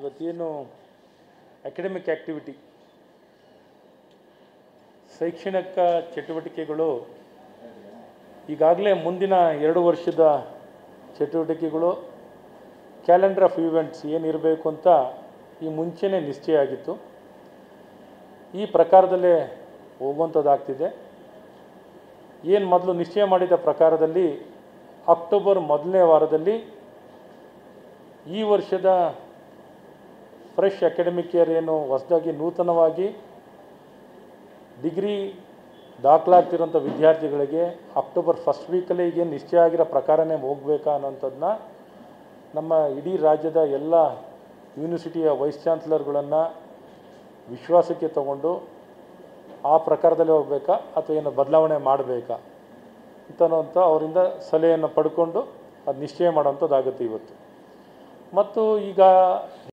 ಇವತ್ತೇನು academic activity ಶೈಕ್ಷಣಿಕ ಚಟುವಟಿಕೆಗಳು ಈಗಾಗಲೇ ಮುಂದಿನ ಎರಡು ವರ್ಷದ ಚಟುವಟಿಕೆಗಳು ಕ್ಯಾಲೆಂಡರ್ ಆಫ್ ಈವೆಂಟ್ಸ್ ಏನಿರಬೇಕು ಅಂತ ಈ ಮುಂಚೆನೇ ನಿಶ್ಚಯ ಆಗಿತ್ತು. ಈ ಪ್ರಕಾರದಲ್ಲೇ ಹೋಗುವಂಥದ್ದಾಗ್ತಿದೆ. ಏನು ಮೊದಲು ನಿಶ್ಚಯ ಮಾಡಿದ ಪ್ರಕಾರದಲ್ಲಿ ಅಕ್ಟೋಬರ್ ಮೊದಲನೇ ವಾರದಲ್ಲಿ ಈ ವರ್ಷದ ಫ್ರೆಶ್ ಅಕಾಡೆಮಿಕ್ ಇಯರ್ ಏನು ಹೊಸದಾಗಿ ನೂತನವಾಗಿ ಡಿಗ್ರಿ ದಾಖಲಾಗ್ತಿರೋಂಥ ವಿದ್ಯಾರ್ಥಿಗಳಿಗೆ ಅಕ್ಟೋಬರ್ ಫಸ್ಟ್ ವೀಕಲ್ಲೇ ಈಗೇನು ನಿಶ್ಚಯ ಆಗಿರೋ ಪ್ರಕಾರನೇ ಹೋಗ್ಬೇಕಾ ಅನ್ನೋಂಥದ್ದನ್ನ ನಮ್ಮ ಇಡೀ ರಾಜ್ಯದ ಎಲ್ಲ ಯೂನಿವರ್ಸಿಟಿಯ ವೈಸ್ ಚಾನ್ಸಲರ್ಗಳನ್ನು ವಿಶ್ವಾಸಕ್ಕೆ ತಗೊಂಡು ಆ ಪ್ರಕಾರದಲ್ಲಿ ಹೋಗಬೇಕಾ ಅಥವಾ ಏನು ಬದಲಾವಣೆ ಮಾಡಬೇಕಾ ಅಂತನ್ನುವಂಥ ಅವರಿಂದ ಸಲಹೆಯನ್ನು ಪಡ್ಕೊಂಡು ಅದು ನಿಶ್ಚಯ ಮಾಡೋವಂಥದ್ದಾಗುತ್ತೆ ಇವತ್ತು. ಮತ್ತು ಈಗ